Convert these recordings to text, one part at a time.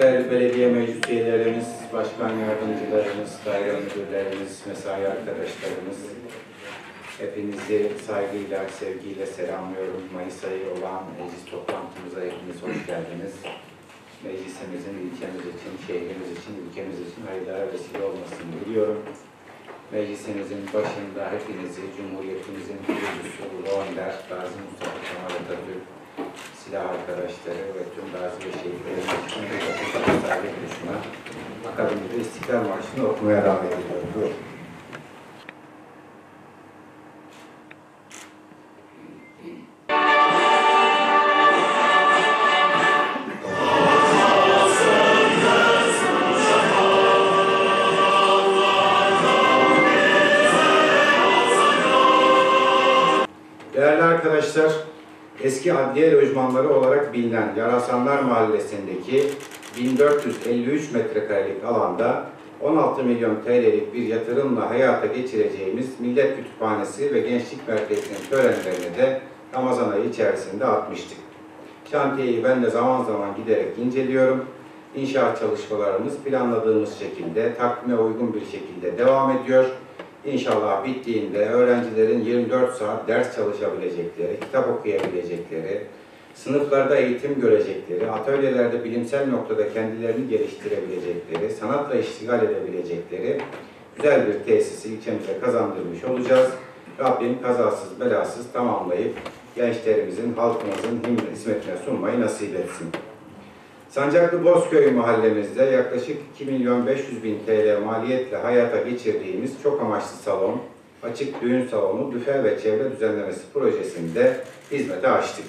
değerli belediye meclis üyelerimiz, başkan yardımcılarımız, daire müdürlerimiz, mesai arkadaşlarımız, hepinizi saygıyla, sevgiyle selamlıyorum. Mayıs ayı olan meclis toplantımıza hepiniz hoş geldiniz. Meclisimizin ilçemiz için, şehrimiz için, ülkemiz için hayırlara vesile olmasını diliyorum. Meclisimizin başında hepinizi Cumhuriyetimizin kurucusu Ulu Önder, Gazi Mustafa Kemal Atatürk, silah arkadaşları ve tüm gazi ve dakika saygı duruşuna akabinde İstiklal Marşı'nı okumaya davet ediyorum. Buyurun. Değerli arkadaşlar, eski adliye lojmanları olarak bilinen Yarasanlar Mahallesi'ndeki 1453 metrekarelik alanda 16 milyon TL'lik bir yatırımla hayata geçireceğimiz Millet Kütüphanesi ve Gençlik Merkezi'nin törenlerini de Ramazan ayı içerisinde atmıştık. Şantiyeyi ben de zaman zaman giderek inceliyorum. İnşaat çalışmalarımız planladığımız şekilde, takvime uygun bir şekilde devam ediyor. İnşallah bittiğinde öğrencilerin 24 saat ders çalışabilecekleri, kitap okuyabilecekleri, sınıflarda eğitim görecekleri, atölyelerde bilimsel noktada kendilerini geliştirebilecekleri, sanatla iştigal edebilecekleri güzel bir tesisi ilçemize kazandırmış olacağız. Rabbim kazasız belasız tamamlayıp gençlerimizin, halkımızın hizmetine sunmayı nasip etsin. Sancaklı Bozköy mahallemizde yaklaşık 2 milyon 500 bin TL maliyetle hayata geçirdiğimiz çok amaçlı salon, açık düğün salonu, büfe ve çevre düzenlemesi projesinde hizmete açtık.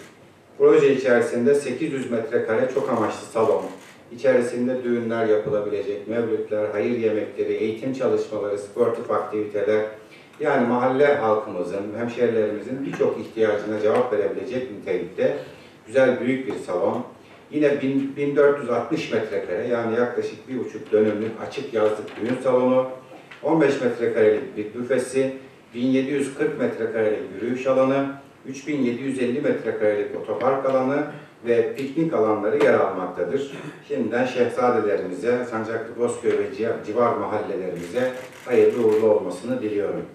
Proje içerisinde 800 metrekare çok amaçlı salon, içerisinde düğünler yapılabilecek, mevlütler, hayır yemekleri, eğitim çalışmaları, sportif aktiviteler, yani mahalle halkımızın, hemşehrilerimizin birçok ihtiyacına cevap verebilecek nitelikte güzel büyük bir salon, Yine 1460 metrekare yani yaklaşık bir buçuk dönümlük açık yazlık düğün salonu, 15 metrekarelik bir büfesi, 1740 metrekarelik yürüyüş alanı, 3750 metrekarelik otopark alanı ve piknik alanları yer almaktadır. Şimdiden şehzadelerimize, Sancaklı Bozköy ve civar mahallelerimize hayırlı uğurlu olmasını diliyorum.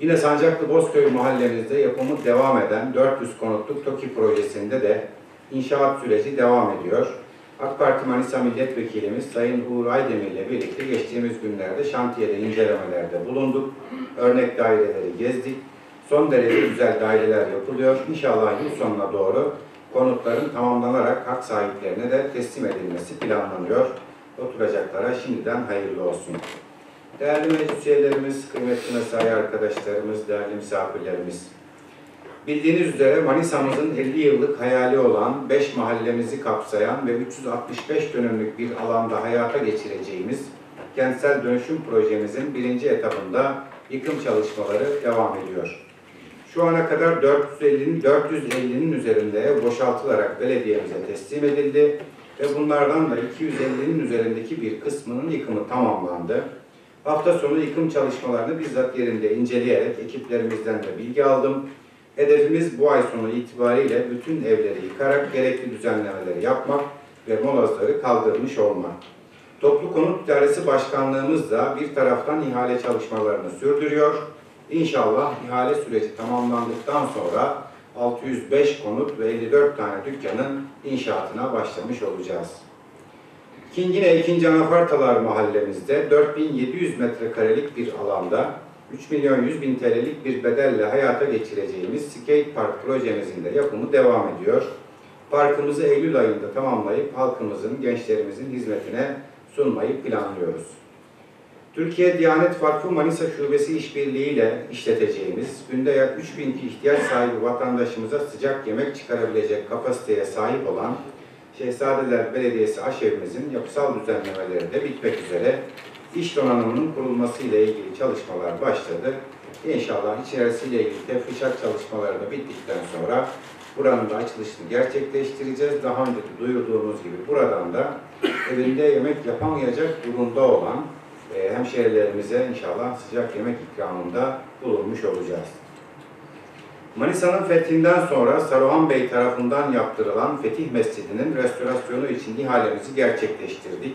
Yine Sancaklı Bozköy mahallemizde yapımı devam eden 400 konutluk TOKİ projesinde de inşaat süreci devam ediyor. AK Parti Manisa Milletvekilimiz Sayın Uğur Aydemir ile birlikte geçtiğimiz günlerde şantiyede incelemelerde bulunduk. Örnek daireleri gezdik. Son derece güzel daireler yapılıyor. İnşallah yıl sonuna doğru konutların tamamlanarak hak sahiplerine de teslim edilmesi planlanıyor. Oturacaklara şimdiden hayırlı olsun. Değerli meclis üyelerimiz, kıymetli mesai arkadaşlarımız, değerli misafirlerimiz, Bildiğiniz üzere Manisa'mızın 50 yıllık hayali olan 5 mahallemizi kapsayan ve 365 dönümlük bir alanda hayata geçireceğimiz kentsel dönüşüm projemizin birinci etapında yıkım çalışmaları devam ediyor. Şu ana kadar 450'nin 450'nin üzerinde boşaltılarak belediyemize teslim edildi ve bunlardan da 250'nin üzerindeki bir kısmının yıkımı tamamlandı. Hafta sonu yıkım çalışmalarını bizzat yerinde inceleyerek ekiplerimizden de bilgi aldım Hedefimiz bu ay sonu itibariyle bütün evleri yıkarak gerekli düzenlemeleri yapmak ve molazları kaldırmış olmak. Toplu Konut İdaresi Başkanlığımız da bir taraftan ihale çalışmalarını sürdürüyor. İnşallah ihale süreci tamamlandıktan sonra 605 konut ve 54 tane dükkanın inşaatına başlamış olacağız. Yine 2. Anafartalar mahallemizde 4700 metrekarelik bir alanda 3 milyon 100 bin TL'lik bir bedelle hayata geçireceğimiz skate park projemizin de yapımı devam ediyor. Parkımızı Eylül ayında tamamlayıp halkımızın, gençlerimizin hizmetine sunmayı planlıyoruz. Türkiye Diyanet Vakfı Manisa Şubesi işbirliğiyle işleteceğimiz, günde yak 3 bin ihtiyaç sahibi vatandaşımıza sıcak yemek çıkarabilecek kapasiteye sahip olan Şehzadeler Belediyesi aşevimizin yapısal düzenlemeleri de bitmek üzere iş donanımının kurulması ile ilgili çalışmalar başladı. İnşallah içerisiyle ilgili tefrişat çalışmaları da bittikten sonra buranın da açılışını gerçekleştireceğiz. Daha önce de duyurduğumuz gibi buradan da evinde yemek yapamayacak durumda olan e, hemşehrilerimize inşallah sıcak yemek ikramında bulunmuş olacağız. Manisa'nın fethinden sonra Saruhan Bey tarafından yaptırılan Fetih Mescidi'nin restorasyonu için ihalemizi gerçekleştirdik.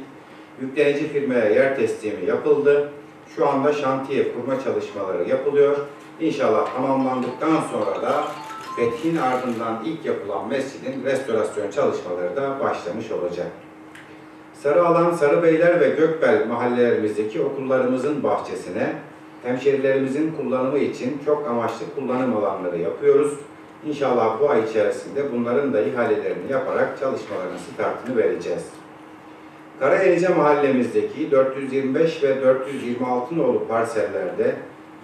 Yüklenici firmaya yer teslimi yapıldı. Şu anda şantiye kurma çalışmaları yapılıyor. İnşallah tamamlandıktan sonra da Fethin ardından ilk yapılan mescidin restorasyon çalışmaları da başlamış olacak. Sarıalan, Sarıbeyler ve Gökbel mahallelerimizdeki okullarımızın bahçesine hemşerilerimizin kullanımı için çok amaçlı kullanım alanları yapıyoruz. İnşallah bu ay içerisinde bunların da ihalelerini yaparak çalışmaların startını vereceğiz. Karayenice mahallemizdeki 425 ve 426 nolu parsellerde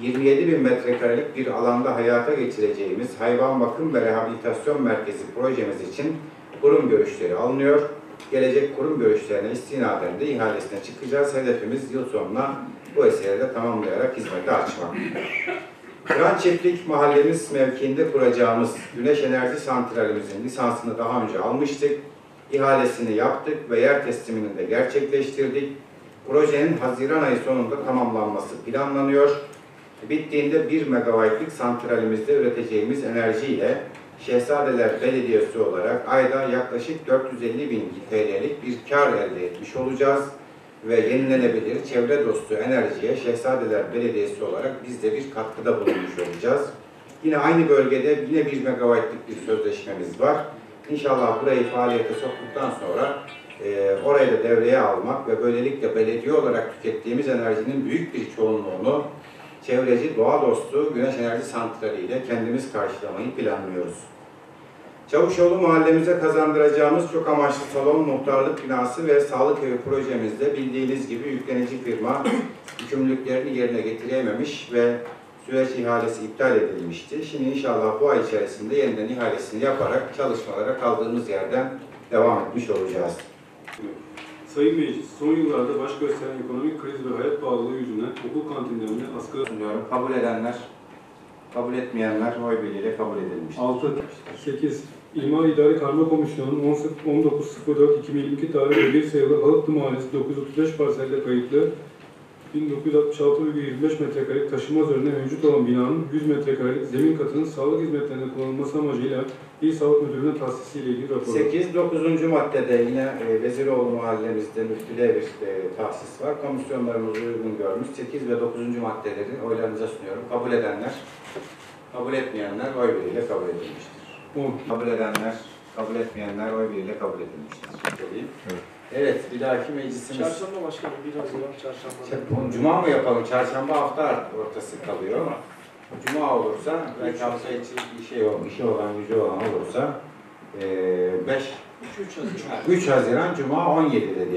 27 bin metrekarelik bir alanda hayata geçireceğimiz hayvan bakım ve rehabilitasyon merkezi projemiz için kurum görüşleri alınıyor. Gelecek kurum görüşlerine istinaden de ihalesine çıkacağız. Hedefimiz yıl sonuna bu eseri de tamamlayarak hizmete açmak. Kıran Çiftlik mahallemiz mevkiinde kuracağımız güneş enerji santralimizin lisansını daha önce almıştık. İhalesini yaptık ve yer teslimini de gerçekleştirdik. Projenin Haziran ayı sonunda tamamlanması planlanıyor. Bittiğinde 1 megabaytlık santralimizde üreteceğimiz enerjiyle Şehzadeler Belediyesi olarak ayda yaklaşık 450 bin TL'lik bir kar elde etmiş olacağız ve yenilenebilir çevre dostu enerjiye Şehzadeler Belediyesi olarak biz de bir katkıda bulunmuş olacağız. Yine aynı bölgede yine 1 megabaytlık bir sözleşmemiz var. İnşallah burayı faaliyete soktuktan sonra e, orayı da devreye almak ve böylelikle belediye olarak tükettiğimiz enerjinin büyük bir çoğunluğunu çevreci, doğa dostu güneş enerji santrali ile kendimiz karşılamayı planlıyoruz. Çavuşoğlu mahallemize kazandıracağımız çok amaçlı salon muhtarlık binası ve sağlık evi projemizde bildiğiniz gibi yüklenici firma yükümlülüklerini yerine getirememiş ve süreç ihalesi iptal edilmişti. Şimdi inşallah bu ay içerisinde yeniden ihalesini yaparak çalışmalara kaldığımız yerden devam etmiş olacağız. Sayın Meclis, son yıllarda baş gösteren ekonomik kriz ve hayat pahalılığı yüzünden okul kantinlerine askıda Sunuyorum. Kabul edenler, kabul etmeyenler oy birliğiyle kabul edilmiştir. 6, 8, İmar İdari Karma Komisyonu'nun 19.04.2022 tarihli bir sayılı Halıklı Mahallesi 935 parselde kayıtlı 1966,25 metrekarelik taşınmaz üzerine mevcut olan binanın 100 metrekarelik zemin katının sağlık hizmetlerine kullanılması amacıyla İl Sağlık Müdürlüğü'ne tahsisiyle ilgili rapor. 8, 9. maddede yine e, Veziroğlu mahallemizde müftülüğe bir e, tahsis var. Komisyonlarımız uygun görmüş. 8 ve 9. maddeleri oylarınıza sunuyorum. Kabul edenler, kabul etmeyenler oy birliğiyle kabul edilmiştir. 10. Kabul edenler, kabul etmeyenler oy birliğiyle kabul edilmiştir. Söyleyeyim. Evet, bir dahaki meclisimiz... Çarşamba başkanım, bir Haziran çarşamba. Şey, Cuma mı yapalım? Çarşamba hafta ortası kalıyor ama Cuma olursa belki hafta içi bir şey olan, işi olan, gücü olan olursa eee 5 3 Haziran. 3 Haziran Cuma 17'de diye.